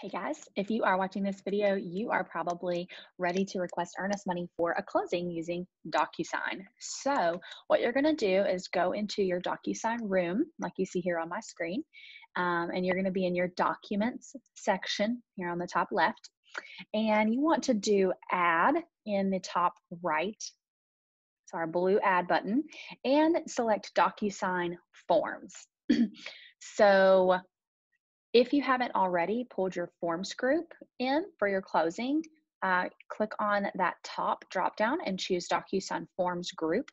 Hey guys, if you are watching this video, you are probably ready to request earnest money for a closing using DocuSign. So what you're gonna do is go into your DocuSign room, like you see here on my screen, um, and you're gonna be in your documents section here on the top left. And you want to do add in the top right, it's our blue add button, and select DocuSign forms. so if you haven't already pulled your forms group in for your closing, uh, click on that top drop down and choose DocuSign Forms Group.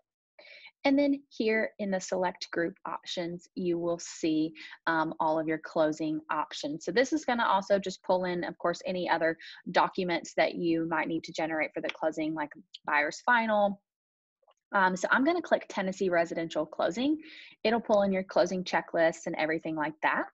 And then here in the select group options, you will see um, all of your closing options. So this is gonna also just pull in, of course, any other documents that you might need to generate for the closing, like buyer's final. Um, so I'm gonna click Tennessee Residential Closing. It'll pull in your closing checklist and everything like that.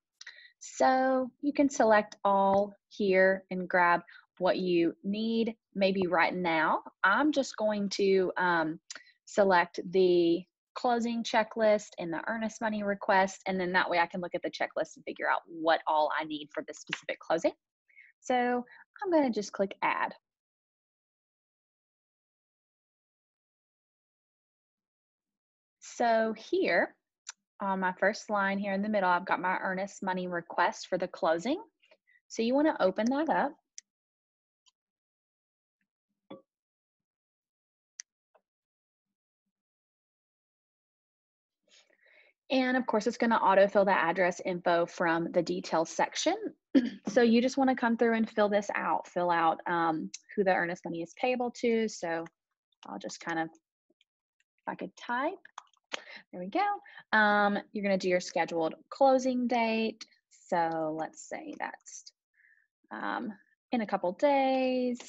So you can select all here and grab what you need maybe right now. I'm just going to um, select the closing checklist and the earnest money request, and then that way I can look at the checklist and figure out what all I need for this specific closing. So I'm going to just click add. So here, on my first line here in the middle, I've got my earnest money request for the closing. So you want to open that up. And of course, it's going to autofill the address info from the details section. so you just want to come through and fill this out, fill out um, who the earnest money is payable to. So I'll just kind of, if I could type, there we go. Um, you're going to do your scheduled closing date. So let's say that's um, in a couple days.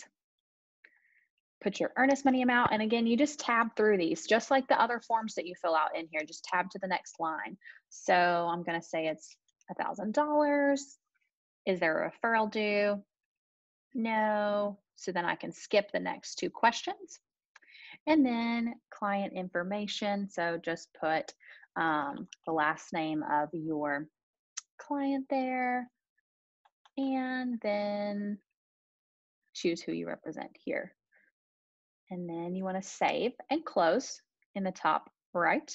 Put your earnest money amount. And again, you just tab through these, just like the other forms that you fill out in here. Just tab to the next line. So I'm going to say it's a $1,000. Is there a referral due? No. So then I can skip the next two questions. And then client information. So just put um, the last name of your client there. And then choose who you represent here. And then you want to save and close in the top right.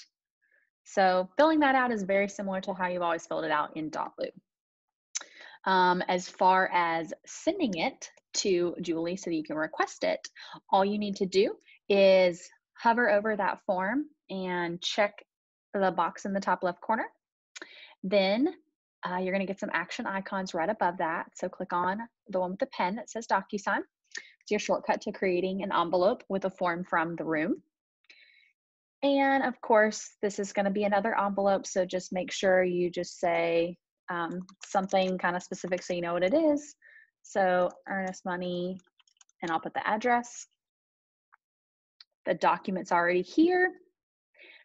So filling that out is very similar to how you've always filled it out in Dotloop. Um, as far as sending it to Julie so that you can request it, all you need to do is hover over that form and check the box in the top left corner. Then uh, you're going to get some action icons right above that. So click on the one with the pen that says DocuSign. It's your shortcut to creating an envelope with a form from the room. And of course, this is going to be another envelope. So just make sure you just say um, something kind of specific so you know what it is. So earnest money, and I'll put the address. The document's already here.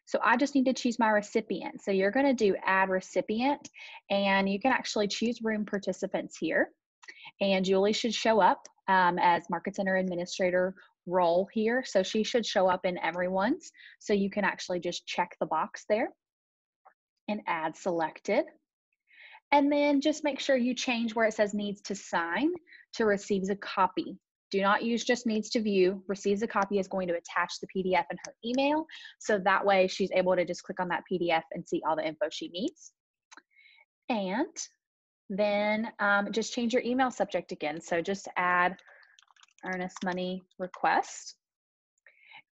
So I just need to choose my recipient. So you're gonna do add recipient and you can actually choose room participants here. And Julie should show up um, as Market Center Administrator role here. So she should show up in everyone's. So you can actually just check the box there and add selected. And then just make sure you change where it says needs to sign to receives a copy. Do not use just needs to view. Receives a copy is going to attach the PDF in her email. So that way she's able to just click on that PDF and see all the info she needs. And then um, just change your email subject again. So just add earnest money request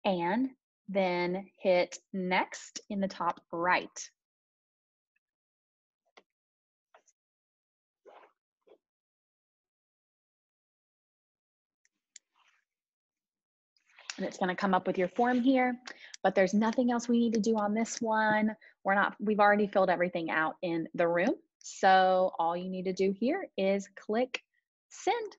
and then hit next in the top right. And it's going to come up with your form here, but there's nothing else we need to do on this one. We're not, we've already filled everything out in the room. So all you need to do here is click send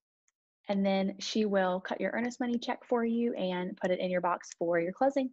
and then she will cut your earnest money check for you and put it in your box for your closing.